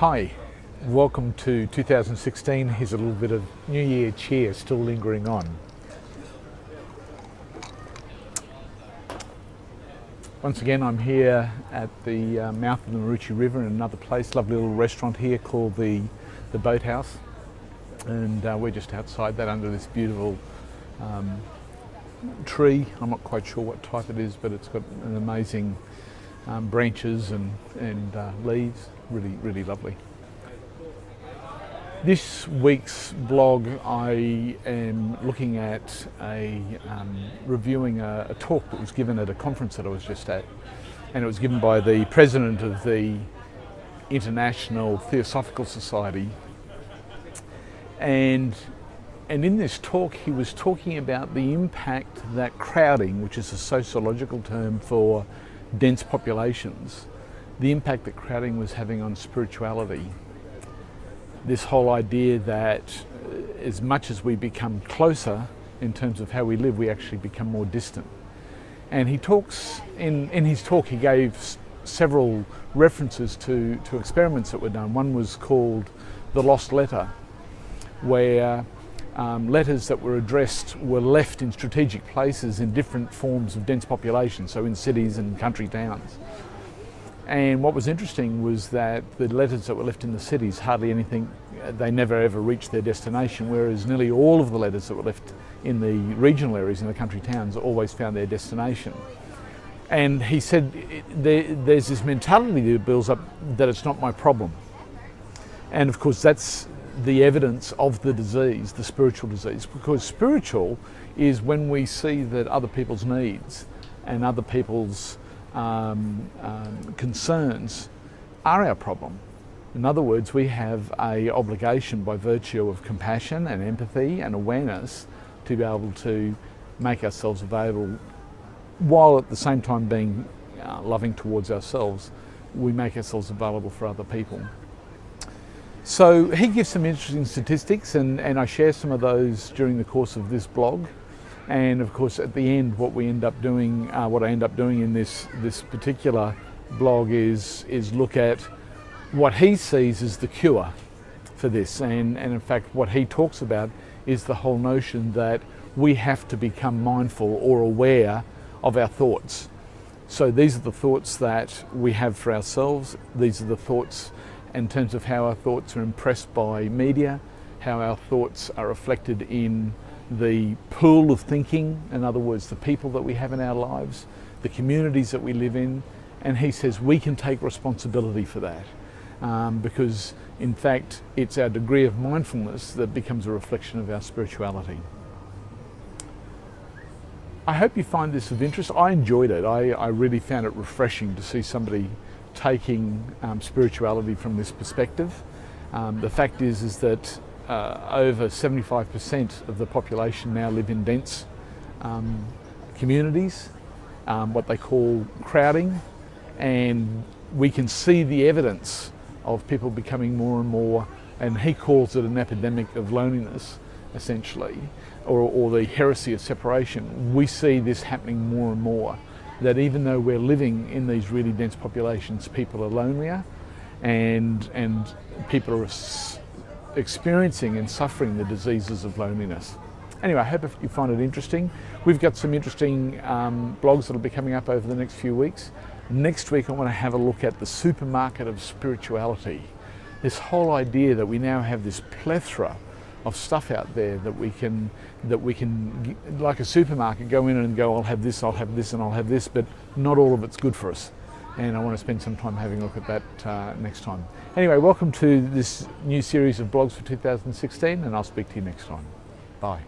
Hi, welcome to 2016. Here's a little bit of New Year cheer still lingering on. Once again, I'm here at the uh, mouth of the Maroochy River in another place, lovely little restaurant here called the, the Boathouse. And uh, we're just outside that under this beautiful um, tree. I'm not quite sure what type it is, but it's got an amazing um, branches and, and uh, leaves. Really, really lovely. This week's blog, I am looking at a um, reviewing a, a, talk that was given at a conference that I was just at, and it was given by the president of the International Theosophical Society. And and in this talk, he was talking about the impact that crowding, which is a sociological term for dense populations, the impact that crowding was having on spirituality. This whole idea that uh, as much as we become closer in terms of how we live, we actually become more distant. And he talks, in, in his talk, he gave several references to, to experiments that were done. One was called The Lost Letter, where um, letters that were addressed were left in strategic places in different forms of dense population, so in cities and country towns. And what was interesting was that the letters that were left in the cities, hardly anything, they never ever reached their destination, whereas nearly all of the letters that were left in the regional areas, in the country towns, always found their destination. And he said, there, there's this mentality that builds up that it's not my problem. And of course, that's the evidence of the disease, the spiritual disease, because spiritual is when we see that other people's needs and other people's um, um, concerns are our problem. In other words, we have a obligation by virtue of compassion and empathy and awareness to be able to make ourselves available while at the same time being uh, loving towards ourselves, we make ourselves available for other people. So he gives some interesting statistics, and, and I share some of those during the course of this blog. And of course, at the end, what we end up doing, uh, what I end up doing in this this particular blog is is look at what he sees as the cure for this, and and in fact, what he talks about is the whole notion that we have to become mindful or aware of our thoughts. So these are the thoughts that we have for ourselves. These are the thoughts in terms of how our thoughts are impressed by media, how our thoughts are reflected in the pool of thinking, in other words, the people that we have in our lives, the communities that we live in. And he says we can take responsibility for that um, because, in fact, it's our degree of mindfulness that becomes a reflection of our spirituality. I hope you find this of interest. I enjoyed it. I, I really found it refreshing to see somebody taking um, spirituality from this perspective. Um, the fact is, is that uh, over 75% of the population now live in dense um, communities, um, what they call crowding, and we can see the evidence of people becoming more and more, and he calls it an epidemic of loneliness, essentially, or, or the heresy of separation. We see this happening more and more that even though we're living in these really dense populations, people are lonelier and, and people are experiencing and suffering the diseases of loneliness. Anyway, I hope if you find it interesting. We've got some interesting um, blogs that will be coming up over the next few weeks. Next week, I want to have a look at the supermarket of spirituality. This whole idea that we now have this plethora of stuff out there that we can that we can like a supermarket go in and go I'll have this I'll have this and I'll have this but not all of it's good for us and I want to spend some time having a look at that uh, next time. Anyway, welcome to this new series of blogs for 2016 and I'll speak to you next time. Bye.